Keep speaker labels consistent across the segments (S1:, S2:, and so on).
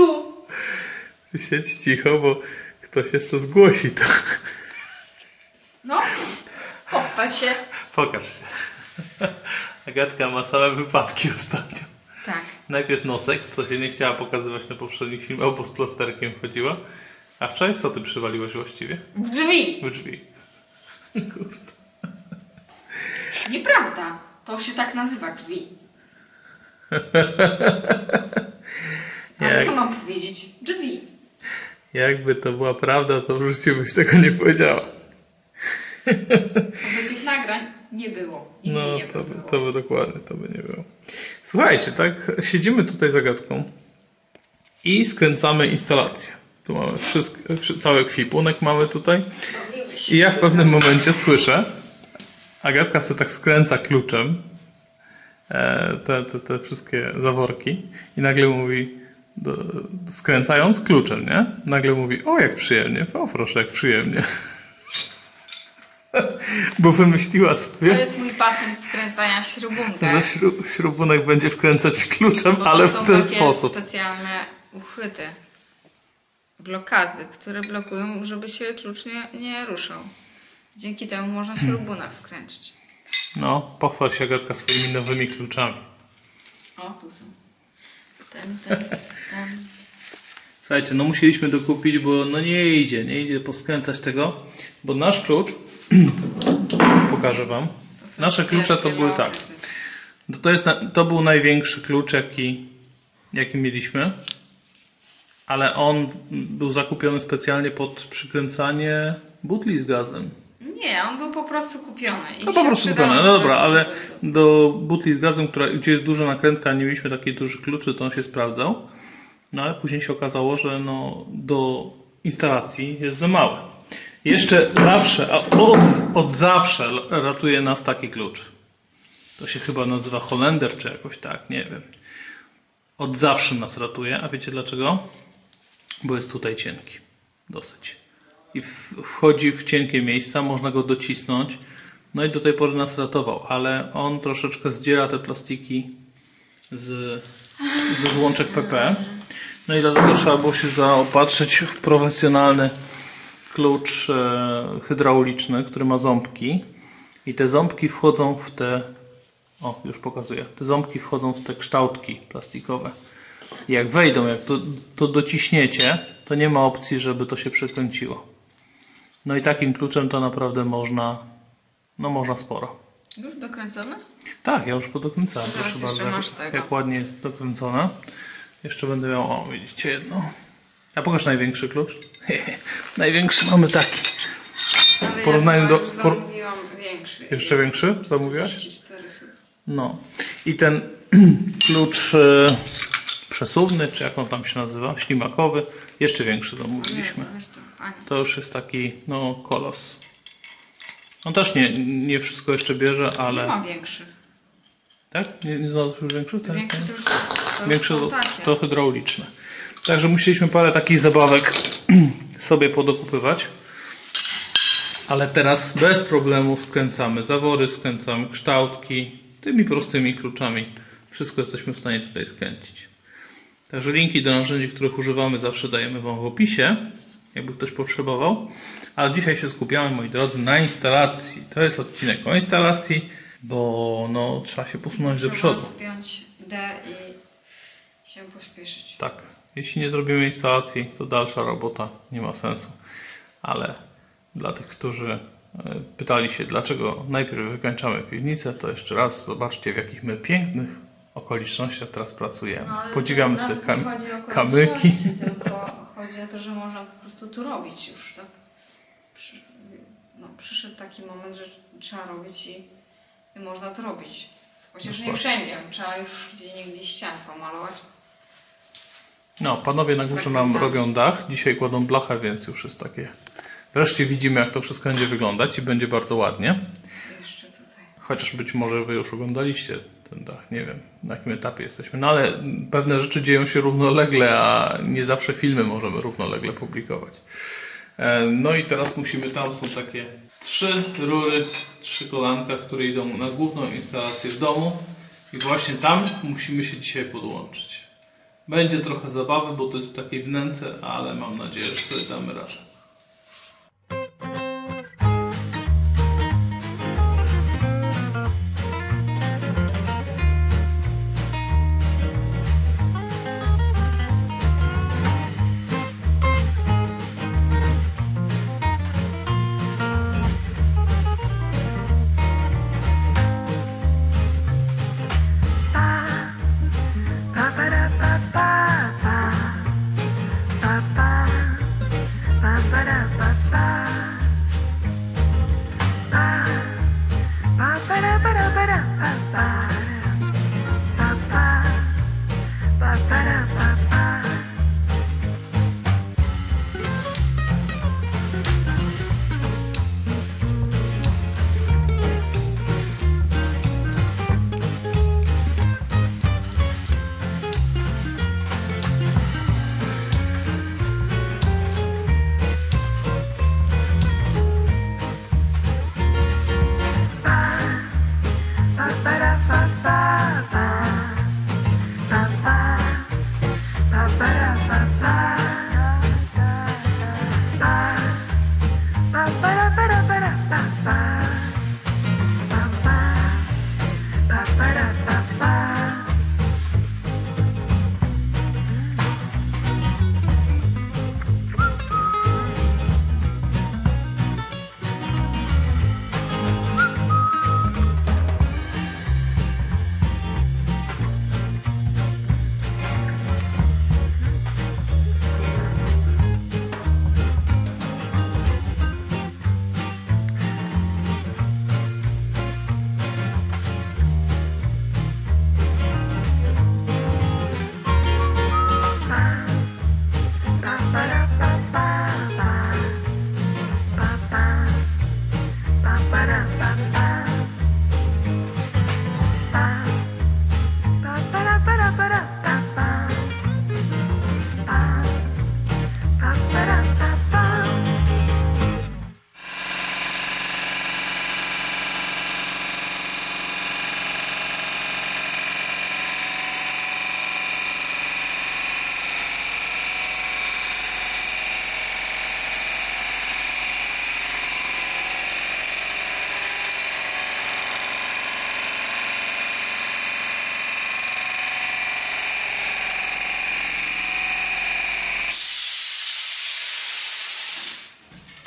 S1: Tu.
S2: Siedź cicho, bo ktoś jeszcze zgłosi to.
S1: No, pochwal się.
S2: Pokaż się. Agatka ma same wypadki ostatnio.
S1: Tak.
S2: Najpierw nosek, co się nie chciała pokazywać na poprzednich filmach, bo z plasterkiem chodziła. A wczoraj co ty przywaliłaś właściwie?
S1: W drzwi.
S2: W drzwi.
S1: Nieprawda. To się tak nazywa drzwi. Ale
S2: Jak-
S1: co mam powiedzieć? Drzwi.
S2: Jakby to była prawda, to w życiu byś tego nie powiedziała.
S1: Bo tych nagrań nie było. I
S2: No,
S1: nie
S2: to by,
S1: było.
S2: to by dokładnie, to by nie było. Słuchajcie, tak, siedzimy tutaj zagadką i skręcamy instalację. Tu mamy wszystko, wszy- cały ekwipunek mamy tutaj. I ja w pewnym momencie słyszę, Agatka sobie tak skręca kluczem e, te, te, te wszystkie zaworki i nagle mówi, do, skręcając kluczem, nie? Nagle mówi, o jak przyjemnie, o proszę, jak przyjemnie. Bo wymyśliła
S1: To
S2: sobie,
S1: jest mój patent wkręcania śrubunka.
S2: że śru, śrubunek będzie wkręcać kluczem,
S1: Bo to
S2: ale
S1: są
S2: w ten sposób.
S1: specjalne uchwyty, blokady, które blokują, żeby się klucz nie, nie ruszał. Dzięki temu można śrubunek wkręcić.
S2: No, pochwal się Agatka swoimi nowymi kluczami.
S1: O, tu są. Ten, ten, ten.
S2: Słuchajcie, no musieliśmy dokupić, bo no nie idzie, nie idzie poskręcać tego, bo nasz klucz, pokażę Wam, nasze klucze to były tak. To, to, jest, to był największy klucz, jaki, jaki mieliśmy, ale on był zakupiony specjalnie pod przykręcanie butli z gazem.
S1: Nie, on był po prostu kupiony. I
S2: No po prostu
S1: do
S2: no dobra, ale do butli z gazem, która, gdzie jest duża nakrętka, nie mieliśmy takich dużych kluczy, to on się sprawdzał. No ale później się okazało, że no, do instalacji jest za mały. Jeszcze zawsze, a od, od zawsze ratuje nas taki klucz. To się chyba nazywa Holender, czy jakoś tak, nie wiem. Od zawsze nas ratuje, a wiecie dlaczego? Bo jest tutaj cienki. Dosyć. I wchodzi w cienkie miejsca, można go docisnąć. No i do tej pory nas ratował, ale on troszeczkę zdziera te plastiki z, ze złączek PP. No i dlatego trzeba było się zaopatrzyć w profesjonalny klucz e, hydrauliczny, który ma ząbki. I te ząbki wchodzą w te. O, już pokazuję. Te ząbki wchodzą w te kształtki plastikowe. I jak wejdą, jak to, to dociśniecie, to nie ma opcji, żeby to się przekręciło. No i takim kluczem to naprawdę można, no można sporo.
S1: Już dokręcony?
S2: Tak, ja już podokręcałem, proszę
S1: jeszcze
S2: bardzo.
S1: masz
S2: jak, jak ładnie jest dokręcone. Jeszcze będę miał, o widzicie jedno. A pokaż największy klucz. największy mamy taki.
S1: Ale
S2: porównaniu
S1: ja
S2: do- por-
S1: większy.
S2: Jeszcze większy zamówiłaś?
S1: 34 chyba.
S2: No. I ten klucz e, przesuwny, czy jak on tam się nazywa, ślimakowy, jeszcze większy zamówiliśmy.
S1: To,
S2: już jest taki, no, kolos. On też nie, nie wszystko jeszcze bierze,
S1: Nie
S2: ale...
S1: ma większych.
S2: Tak? Nie, nie znalazłeś już większych? Tak?
S1: Większe to już, to już
S2: Większe
S1: są
S2: to, to hydrauliczne. Także musieliśmy parę takich zabawek sobie podokupywać. Ale teraz bez problemu skręcamy zawory, skręcamy kształtki. Tymi prostymi kluczami wszystko jesteśmy w stanie tutaj skręcić. Także linki do narzędzi, których używamy zawsze dajemy Wam w opisie, jakby ktoś potrzebował. A dzisiaj się skupiamy, moi drodzy, na instalacji. To jest odcinek o instalacji, bo no, trzeba się posunąć do przodu.
S1: spiąć D i się pośpieszyć.
S2: Tak. Jeśli nie zrobimy instalacji, to dalsza robota nie ma sensu. Ale dla tych, którzy e, pytali się, dlaczego najpierw wykańczamy piwnicę, to jeszcze raz zobaczcie, w jakich my pięknych okolicznościach teraz pracujemy.
S1: No,
S2: Podziwiamy sobie kam-
S1: nie chodzi o
S2: kamyki.
S1: Tylko chodzi o to, że można po prostu tu robić już, tak? Przy, no, przyszedł taki moment, że trzeba robić i, i można to robić. Chociaż nie wszędzie, trzeba już gdzie niegdzie ścian pomalować.
S2: No, panowie na górze
S1: Tak,
S2: nam
S1: tak.
S2: robią dach. Dzisiaj kładą blachę, więc już jest takie. Wreszcie widzimy, jak to wszystko będzie wyglądać i będzie bardzo ładnie.
S1: Jeszcze tutaj.
S2: Chociaż być może wy już oglądaliście ten dach, nie wiem na jakim etapie jesteśmy. No ale pewne rzeczy dzieją się równolegle, a nie zawsze filmy możemy równolegle publikować. E, No i teraz musimy, tam są takie trzy rury, trzy kolanka, które idą na główną instalację w domu i właśnie tam musimy się dzisiaj podłączyć. Będzie trochę zabawy, bo to jest w takiej wnęce, ale mam nadzieję, że sobie damy radę.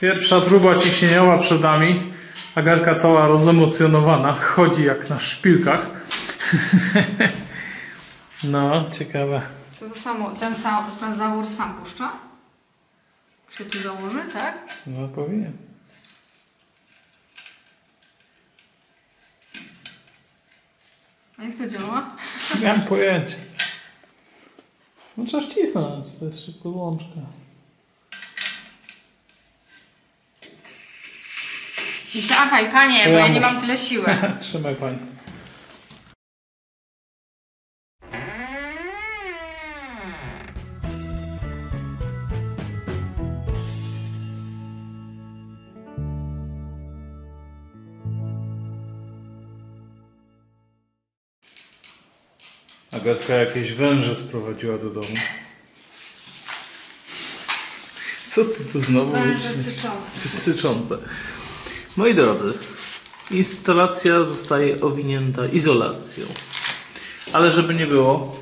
S2: Pierwsza próba ciśnieniowa przed nami. Agarka cała rozemocjonowana, chodzi jak na szpilkach. no, ciekawe.
S1: Co to samo, ten, sam, ten zawór sam puszcza? Się tu założy, tak?
S2: No, powinien.
S1: A jak to działa?
S2: Nie mam pojęcia. No trzeba ścisnąć, to jest szybko łączka.
S1: Dawaj, panie, bo
S2: ja
S1: nie mam tyle siły.
S2: Trzymaj pani. Agatka jakieś węże sprowadziła do domu. Co ty tu znowu
S1: Węże syczące.
S2: Syczące. Moi drodzy, instalacja zostaje owinięta izolacją. Ale żeby nie było,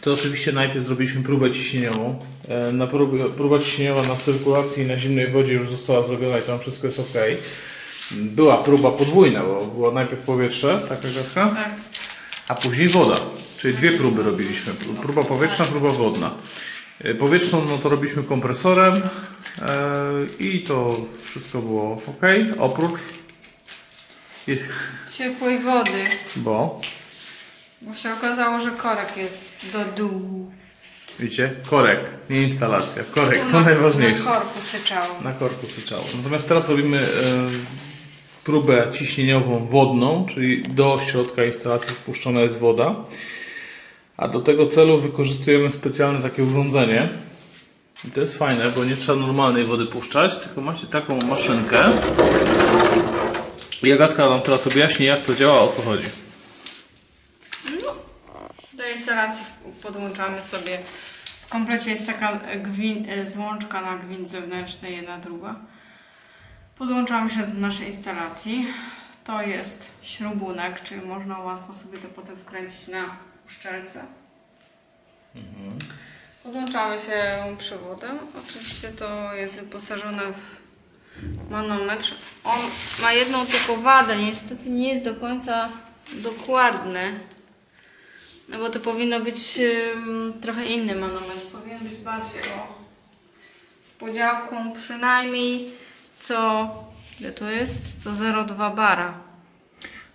S2: to oczywiście najpierw zrobiliśmy próbę ciśnieniową. E, Na próbie, próba ciśnieniowa na cyrkulacji i na zimnej wodzie już została zrobiona i tam wszystko jest ok. Była próba podwójna, bo było najpierw powietrze, tak Agatka?
S1: Tak.
S2: a później woda. Czyli dwie próby robiliśmy. Próba powietrzna, próba wodna. E, Powietrzną no to robiliśmy kompresorem e, i to wszystko było ok. Oprócz,
S1: Ciepłej wody.
S2: bo
S1: Bo się okazało, że korek jest do dół.
S2: widzicie, korek, nie instalacja. Korek to
S1: Na-
S2: najważniejsze.
S1: Na korku syczało.
S2: Na korku syczało. Natomiast teraz robimy e, próbę ciśnieniową wodną, czyli do środka instalacji wpuszczona jest woda. A do tego celu wykorzystujemy specjalne takie urządzenie. I to jest fajne, bo nie trzeba normalnej wody puszczać, tylko macie taką maszynkę. I Agatka nam teraz objaśni, jak to działa, o co chodzi.
S1: Do instalacji podłączamy sobie. W komplecie jest taka gwin, e, złączka na gwint zewnętrzny, jedna druga. Podłączamy się do naszej instalacji. To jest śrubunek, czyli można łatwo sobie to potem wkręcić na uszczelce. Podłączamy się przewodem. Oczywiście to jest wyposażone w manometr. On ma jedną tylko wadę, niestety nie jest do końca dokładny. No bo to powinno być trochę inny manometr. Powinien być bardziej o, z podziałką przynajmniej co, ile to jest? Co 0,2 bara.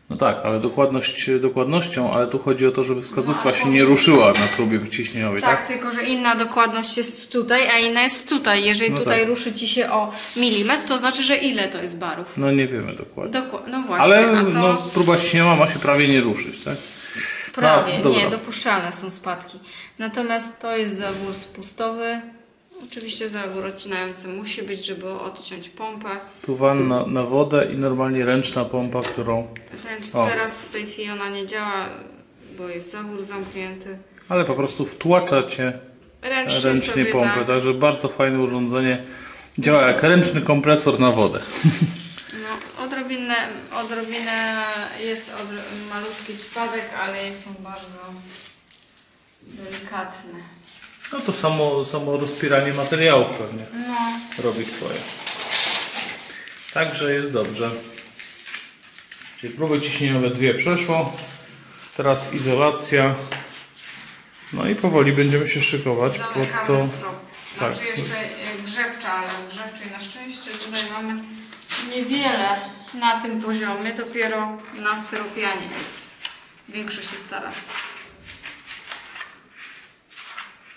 S2: No tak, ale dokładność dokładnością, ale tu chodzi o to, żeby wskazówka
S1: No,
S2: się nie ruszyła na próbie ciśnieniowej,
S1: Tak,
S2: tak?
S1: tylko że inna dokładność jest tutaj, a inna jest tutaj. Jeżeli
S2: No
S1: tutaj
S2: tak.
S1: ruszy ci się o milimetr, to znaczy, że ile to jest barów?
S2: No nie wiemy dokładnie.
S1: Dokła- no właśnie,
S2: Ale
S1: to
S2: no, próba ciśnieniowa ma się prawie nie ruszyć, tak?
S1: prawie,
S2: no,
S1: nie, dopuszczalne są spadki. Natomiast to jest zawór spustowy. Oczywiście zawór odcinający musi być, żeby odciąć pompę.
S2: Tu wanna na wodę i normalnie ręczna pompa, którą...
S1: Ręcz,
S2: O.
S1: teraz w tej chwili ona nie działa, bo jest zawór zamknięty.
S2: Ale po prostu wtłacza cię
S1: Ręcznie,
S2: ręcznie
S1: sobie
S2: pompę,
S1: tak.
S2: także bardzo fajne urządzenie. Działa jak ręczny kompresor na wodę.
S1: No, odrobinę, odrobinę jest odro, malutki spadek, ale są bardzo delikatne.
S2: No to samo, samo rozpieranie materiałów pewnie
S1: No,
S2: robi swoje. Także jest dobrze. Czyli próby ciśnieniowe dwie przeszło. Teraz izolacja. No i powoli będziemy się szykować,
S1: zamykamy
S2: to...
S1: strop.
S2: tak.
S1: Znaczy jeszcze e, grzewcza, ale grzewczej na szczęście tutaj mamy niewiele na tym poziomie, dopiero na styropianie jest większość instalacji.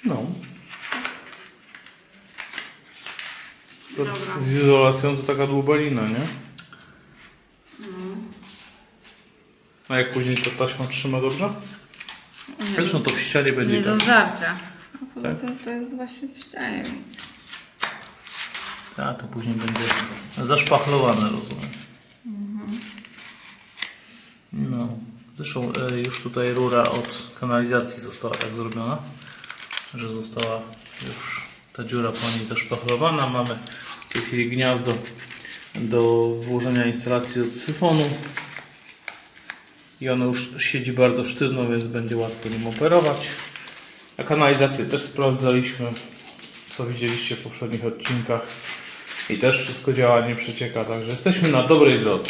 S2: No. To
S1: Dobra.
S2: z izolacją to taka dłubelina, nie? A jak później to taśma trzyma dobrze? Zresztą to w ścianie będzie
S1: Nie do
S2: tak.
S1: zdarcia. A poza
S2: Tak.
S1: tym to jest właśnie w ścianie, więc...
S2: A to później będzie zaszpachlowane, rozumiem. No. Zresztą e, już tutaj rura od kanalizacji została tak zrobiona, że została już ta dziura po niej zaszpachlowana. Mamy w tej chwili gniazdo do włożenia instalacji od syfonu. I ono już siedzi bardzo sztywno, więc będzie łatwo nim operować. A kanalizację też sprawdzaliśmy, co widzieliście w poprzednich odcinkach. I też wszystko działa, nie przecieka, także jesteśmy na dobrej drodze.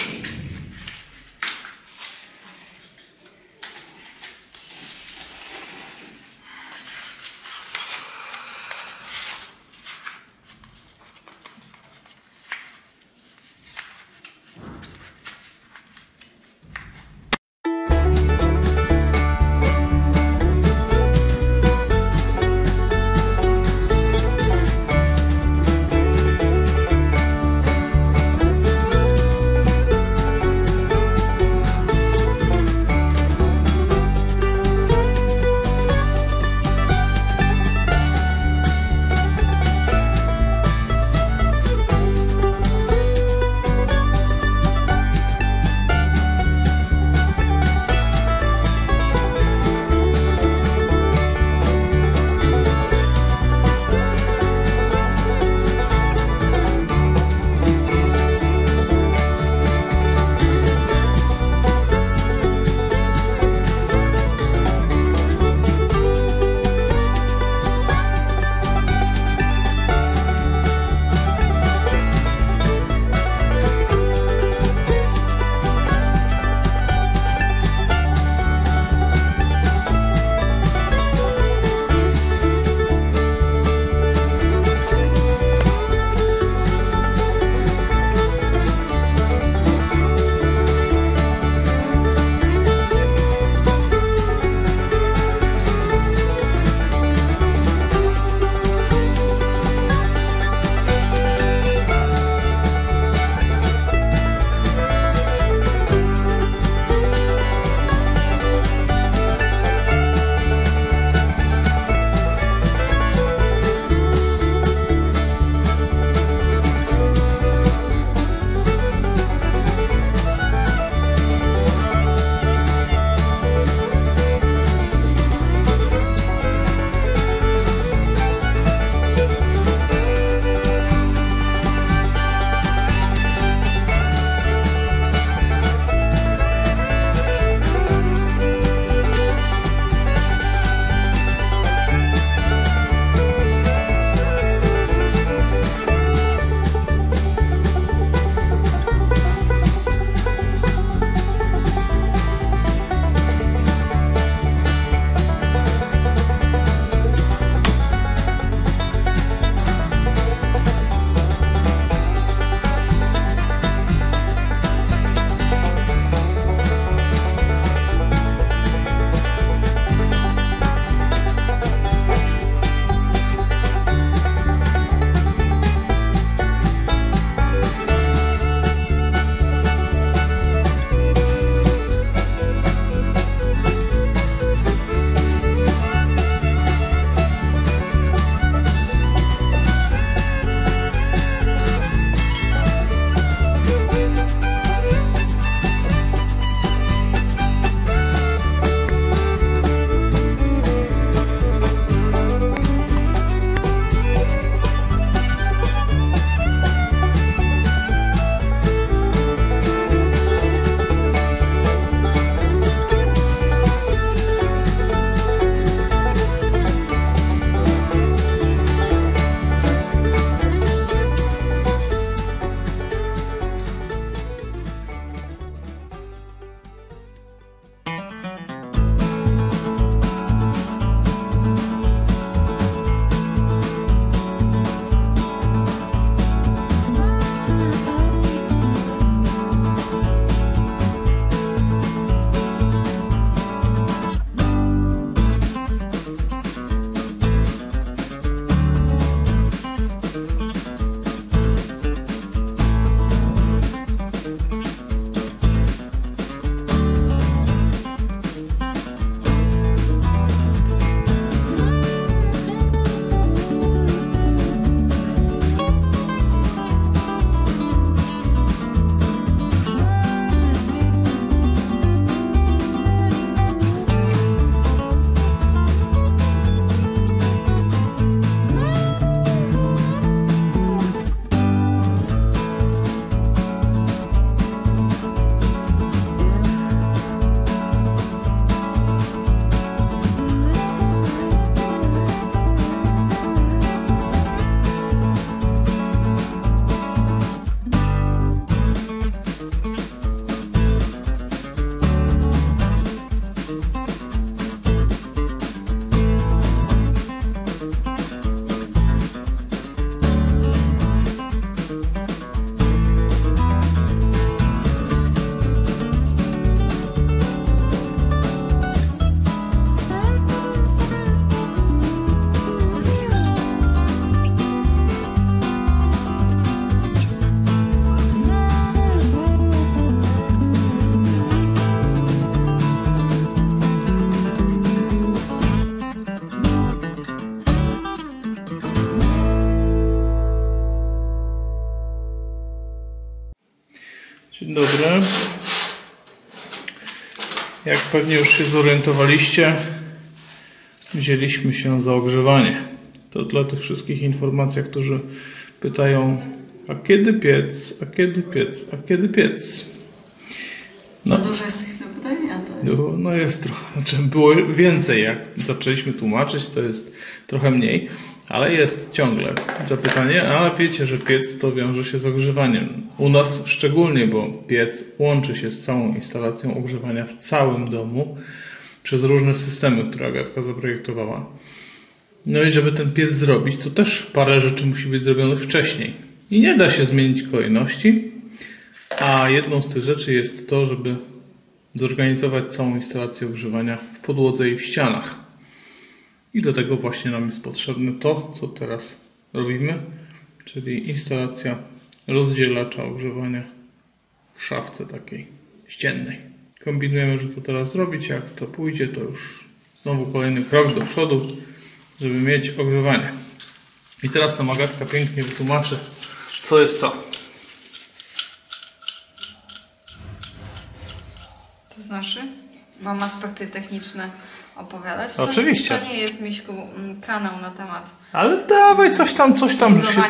S2: Pewnie już się zorientowaliście, wzięliśmy się za ogrzewanie. To dla tych wszystkich informacji, którzy pytają, a kiedy piec, a kiedy piec, a kiedy piec.
S1: No. Dużo jest tych a to jest...
S2: No, no jest trochę, znaczy było więcej, jak zaczęliśmy tłumaczyć, to jest trochę mniej, ale jest ciągle zapytanie, ale wiecie, że piec to wiąże się z ogrzewaniem. U nas szczególnie, bo piec łączy się z całą instalacją ogrzewania w całym domu przez różne systemy, które Agatka zaprojektowała. No i żeby ten piec zrobić, to też parę rzeczy musi być zrobionych wcześniej. I nie da się zmienić kolejności, a jedną z tych rzeczy jest to, żeby zorganizować całą instalację ogrzewania w podłodze i w ścianach. I do tego właśnie nam jest potrzebne to, co teraz robimy, czyli instalacja rozdzielacza ogrzewania w szafce takiej ściennej. Kombinujemy, że to teraz zrobić. Jak to pójdzie, to już znowu kolejny krok do przodu, żeby mieć ogrzewanie. I teraz nam Agatka pięknie wytłumaczy, co jest co.
S1: To znaczy? Mam aspekty techniczne opowiadać. To
S2: Oczywiście.
S1: To nie jest Miśku mm, kanał na temat
S2: Ale dawaj, coś tam, coś tam się,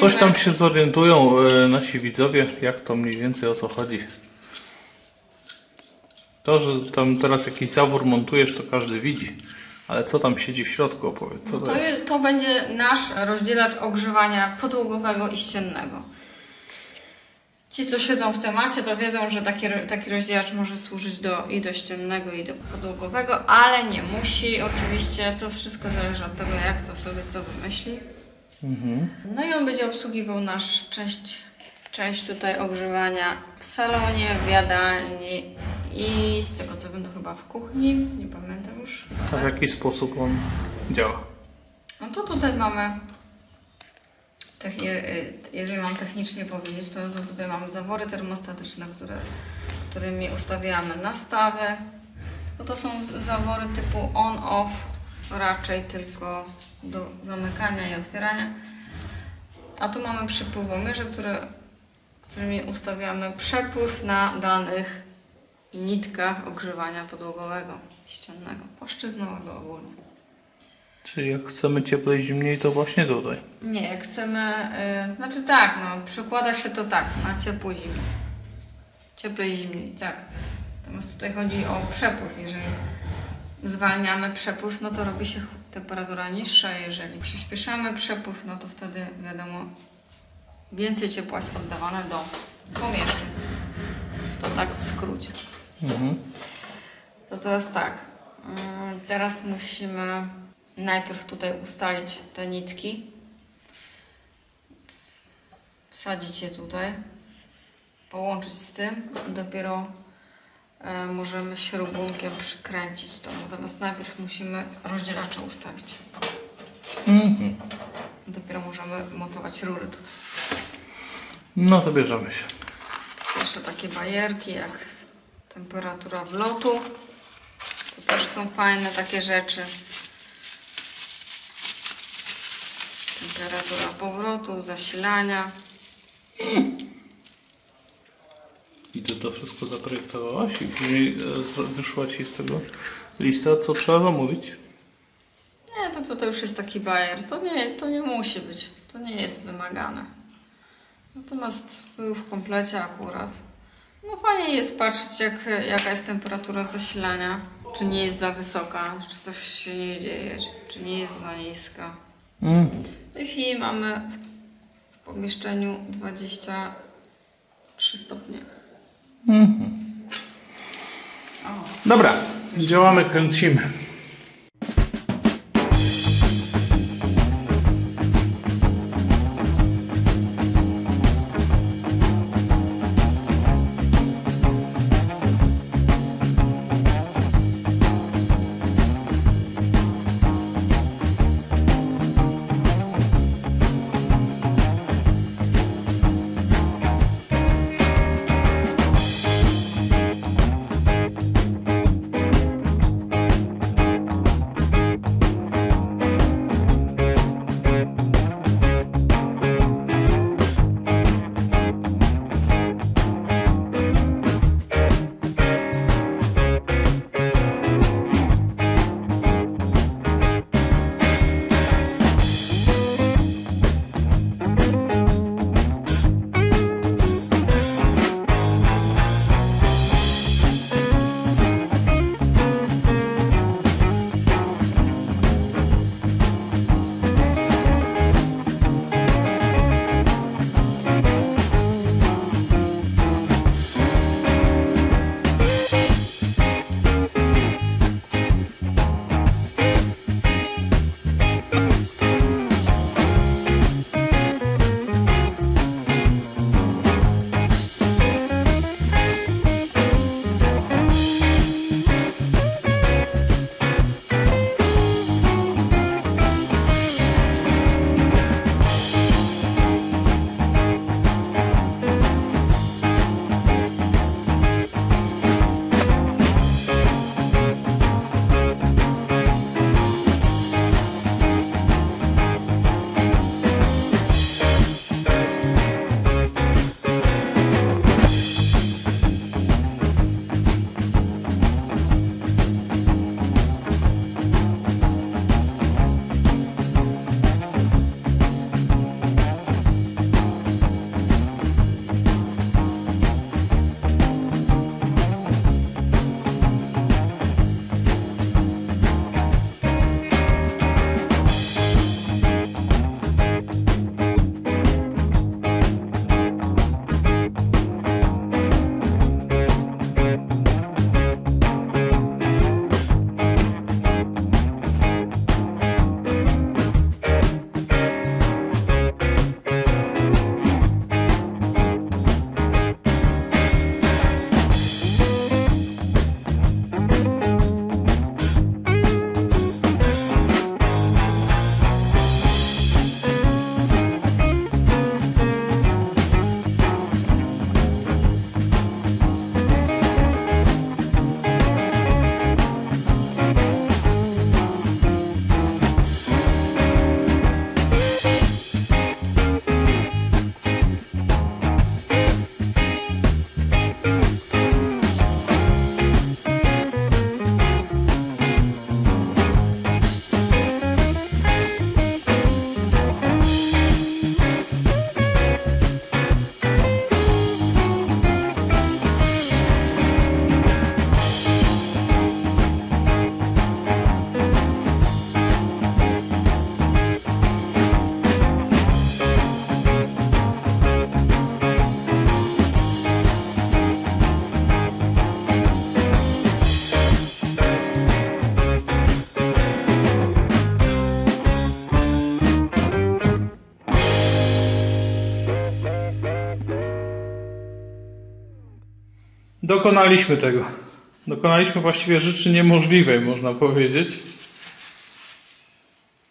S2: coś tam
S1: My-
S2: się zorientują e, nasi widzowie, jak to mniej więcej o co chodzi. To, że tam teraz jakiś zawór montujesz, to każdy widzi. Ale co tam siedzi w środku, opowiedz. Co to
S1: To,
S2: jest?
S1: je- to będzie nasz rozdzielacz ogrzewania podłogowego i ściennego. Ci, co siedzą w temacie, to wiedzą, że taki, taki rozdzielacz może służyć do, i do ściennego, i do podłogowego, ale nie musi. Oczywiście to wszystko zależy od tego, jak to sobie co wymyśli. No i on będzie obsługiwał nasz część, część tutaj ogrzewania w salonie, w jadalni i z tego co to chyba w kuchni. Nie pamiętam już.
S2: A w jaki sposób on działa?
S1: No to tutaj mamy, jeżeli mam technicznie powiedzieć, to, tutaj mamy zawory termostatyczne, które, którymi ustawiamy nastawę. Bo to są zawory typu on-off, raczej tylko do zamykania i otwierania. A tu mamy przepływomierze, które, którymi ustawiamy przepływ na danych nitkach ogrzewania podłogowego, ściennego, płaszczyznowego ogólnie.
S2: Czyli jak chcemy cieplej, zimniej, to właśnie tutaj.
S1: Nie, jak chcemy, y, znaczy tak, no, przekłada się to tak, na ciepło zimno. Cieplej zimniej, tak. Natomiast tutaj chodzi o przepływ. Jeżeli zwalniamy przepływ, no to robi się temperatura niższa. Jeżeli przyspieszamy przepływ, no to wtedy wiadomo, więcej ciepła jest oddawane do pomieszczeń. To tak w skrócie.
S2: Mhm.
S1: To teraz tak. mm, Teraz musimy najpierw tutaj ustalić te nitki. Wsadzić je tutaj. Połączyć z tym. Dopiero e, możemy śrubunkiem przykręcić to. Natomiast najpierw musimy rozdzielacze ustawić.
S2: Mhm.
S1: Dopiero możemy mocować rury tutaj.
S2: No to bierzemy się.
S1: Jeszcze takie bajerki jak temperatura wlotu. To też są fajne takie rzeczy. Temperatura powrotu, zasilania.
S2: I ty to wszystko zaprojektowałaś i później e, wyszła ci z tego lista, co trzeba zamówić.
S1: Nie, to, to, to już jest taki bajer. To nie, to nie musi być. To nie jest wymagane. Natomiast był w komplecie akurat. No fajnie jest patrzeć, jak, jaka jest temperatura zasilania. Czy nie jest za wysoka, czy coś się nie dzieje, czy nie jest za niska.
S2: Mhm.
S1: W tej chwili mamy w, pomieszczeniu 23 stopnie.
S2: Mhm. Dobra, działamy, kręcimy. Dokonaliśmy tego. Dokonaliśmy właściwie rzeczy niemożliwej, można powiedzieć.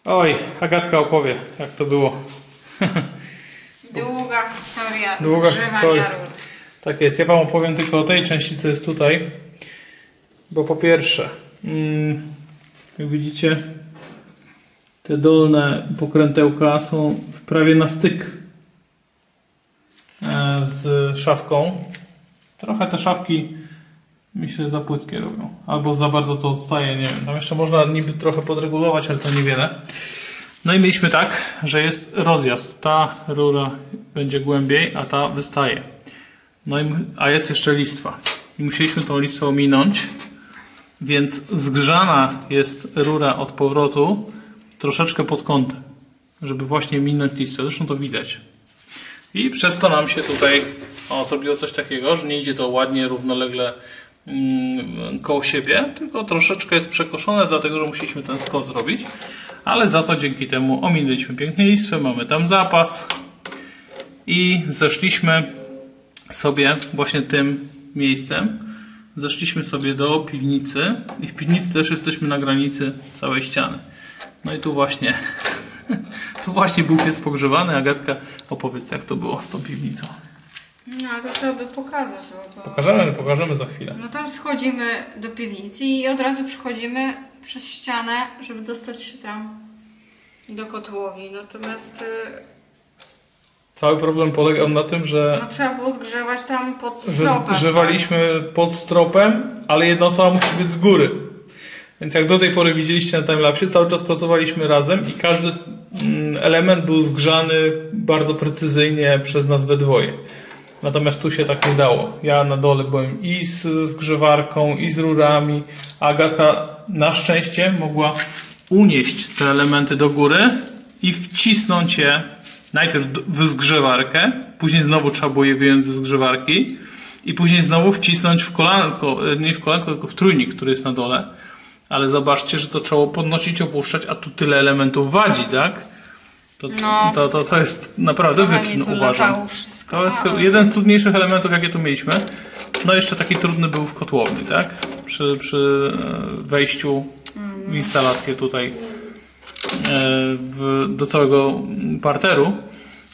S2: Oj, Agatka opowie, jak to było.
S1: Długa historia
S2: Długa historia.
S1: rur.
S2: Tak jest, ja Wam opowiem tylko o tej części, co jest tutaj. Bo po pierwsze, mm, jak widzicie, te dolne pokrętełka są prawie na styk e, z szafką. Trochę te szafki myślę za płytkie robią. Albo za bardzo to odstaje, nie wiem. Tam jeszcze można niby trochę podregulować, ale to niewiele. No i mieliśmy tak, że jest rozjazd. Ta rura będzie głębiej, a ta wystaje. No i, a jest jeszcze listwa. I musieliśmy tą listwę ominąć, więc zgrzana jest rura od powrotu troszeczkę pod kątem, żeby właśnie minąć listwę. Zresztą to widać. I przez to nam się tutaj o, zrobiło coś takiego, że nie idzie to ładnie, równolegle mm, koło siebie, tylko troszeczkę jest przekoszone, dlatego że musieliśmy ten skos zrobić. Ale za to dzięki temu ominęliśmy pięknie listwę, mamy tam zapas i zeszliśmy sobie właśnie tym miejscem. Zeszliśmy sobie do piwnicy i w piwnicy też jesteśmy na granicy całej ściany. No i tu właśnie, tu właśnie był piec pogrzewany. Agatka, opowiedz jak to było z tą piwnicą.
S1: No, to trzeba by pokazać, bo to...
S2: Pokażemy, pokażemy za chwilę.
S1: No tam schodzimy do piwnicy i od razu przechodzimy przez ścianę, żeby dostać się tam do kotłowi. Natomiast y,
S2: Cały problem polegał na tym, że
S1: no, trzeba było zgrzewać tam pod stropem.
S2: zgrzewaliśmy pod stropem, ale jedna osoba musi być z góry. Więc jak do tej pory widzieliście na timelapsie, cały czas pracowaliśmy razem i każdy mm, element był zgrzany bardzo precyzyjnie przez nas we dwoje. Natomiast tu się tak nie dało. Ja na dole byłem i z zgrzewarką, i z rurami, a Agatka na szczęście mogła unieść te elementy do góry i wcisnąć je najpierw w zgrzewarkę, później znowu trzeba było je wyjąć ze zgrzewarki i później znowu wcisnąć w kolanko, e, nie w kolanko, tylko w trójnik, który jest na dole. Ale zobaczcie, że to trzeba podnosić, opuszczać, a tu tyle elementów wadzi, tak? To,
S1: No.
S2: to, to, to jest naprawdę wyczyn, uważam.
S1: wszystko,
S2: To jest jeden z trudniejszych elementów, jakie tu mieliśmy. No jeszcze taki trudny był w kotłowni, tak? Przy, przy e, wejściu w instalację tutaj e, w, do całego parteru,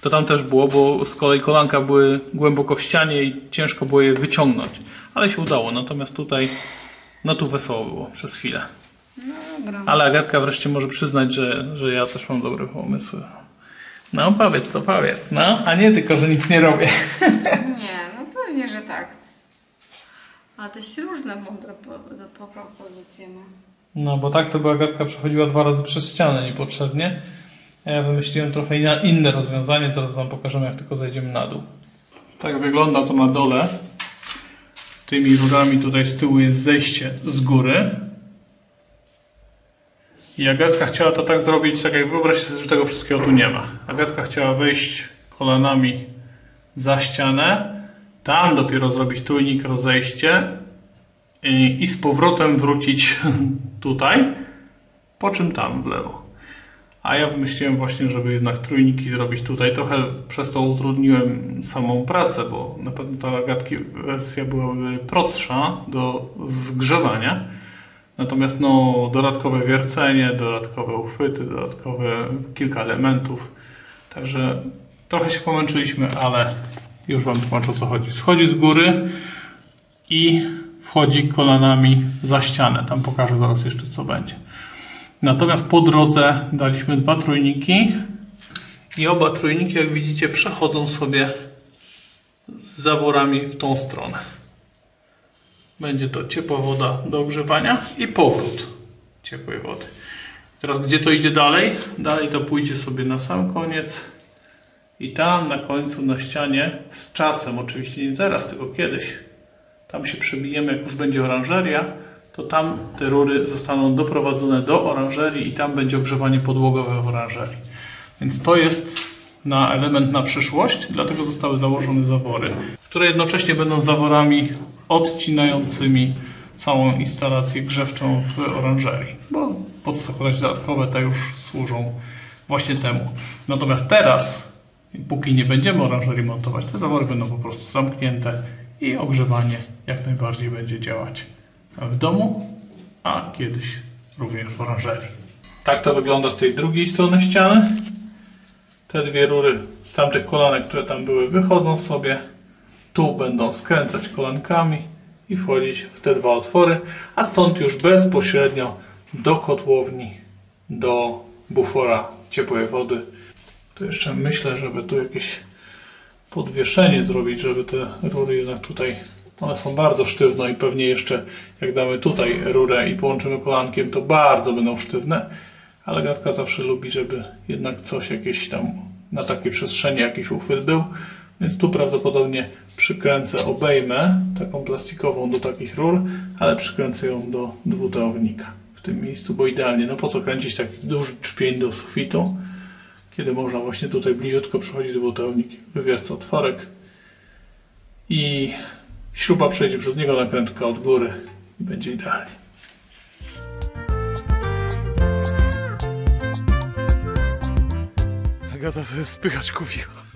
S2: to tam też było, bo z kolei kolanka były głęboko w ścianie i ciężko było je wyciągnąć. Ale się udało, natomiast tutaj, no tu wesoło było przez chwilę.
S1: Dobra.
S2: Ale Agatka wreszcie może przyznać, że, że ja też mam dobre pomysły. No powiedz to, powiedz, no. A nie tylko, że nic nie robię.
S1: Nie, no pewnie, że tak. Ale też różne mądre po- propozycje ma.
S2: No bo tak to by Agatka przechodziła dwa razy przez ścianę niepotrzebnie. A ja wymyśliłem trochę inne rozwiązanie, zaraz Wam pokażemy jak tylko zejdziemy na dół. Tak wygląda to na dole. Tymi rurami tutaj z tyłu jest zejście z góry. I Agatka chciała to tak zrobić, tak jak wyobraźcie sobie, że tego wszystkiego tu nie ma. Agatka chciała wejść kolanami za ścianę, tam dopiero zrobić trójnik, rozejście i, i z powrotem wrócić tutaj, po czym tam w lewo. A ja wymyśliłem właśnie, żeby jednak trójniki zrobić tutaj. Trochę przez to utrudniłem samą pracę, bo na pewno ta Agatki wersja byłaby prostsza do zgrzewania. Natomiast no, dodatkowe wiercenie, dodatkowe uchwyty, dodatkowe kilka elementów. Także trochę się pomęczyliśmy, ale już Wam tłumaczę o co chodzi. Schodzi z góry i wchodzi kolanami za ścianę. Tam pokażę zaraz jeszcze co będzie. Natomiast po drodze daliśmy dwa trójniki i oba trójniki, jak widzicie, przechodzą sobie z zaworami w tą stronę. Będzie to ciepła woda do ogrzewania i powrót ciepłej wody. Teraz gdzie to idzie dalej? Dalej to pójdzie sobie na sam koniec i tam na końcu na ścianie z czasem, oczywiście nie teraz, tylko kiedyś, tam się przebijemy, jak już będzie oranżeria, to tam te rury zostaną doprowadzone do oranżerii i tam będzie ogrzewanie podłogowe w oranżerii. Więc to jest na element na przyszłość, dlatego zostały założone zawory, które jednocześnie będą zaworami odcinającymi całą instalację grzewczą w oranżerii, bo po co zakładać dodatkowe, te już służą właśnie temu. Natomiast teraz, póki nie będziemy oranżerii montować, te zawory będą po prostu zamknięte i ogrzewanie jak najbardziej będzie działać w domu, a kiedyś również w oranżerii. Tak to wygląda z tej drugiej strony ściany. Te dwie rury z tamtych kolanek, które tam były, wychodzą sobie. Tu będą skręcać kolankami i wchodzić w te dwa otwory, a stąd już bezpośrednio do kotłowni, do bufora ciepłej wody. Tu jeszcze myślę, żeby tu jakieś podwieszenie zrobić, żeby te rury jednak tutaj, one są bardzo sztywne i pewnie jeszcze jak damy tutaj rurę i połączymy kolankiem, to bardzo będą sztywne, ale Gatka zawsze lubi, żeby jednak coś jakieś tam na takiej przestrzeni jakiś uchwyt był, więc tu prawdopodobnie przykręcę, obejmę taką plastikową do takich rur, ale przykręcę ją do dwuteownika w tym miejscu, bo idealnie, no po co kręcić taki duży czpień do sufitu, kiedy można właśnie tutaj bliziutko przychodzić dwuteownik, wywiercę otworek i śruba przejdzie przez niego nakrętka od góry i będzie idealnie. Agata spychacz kupiła.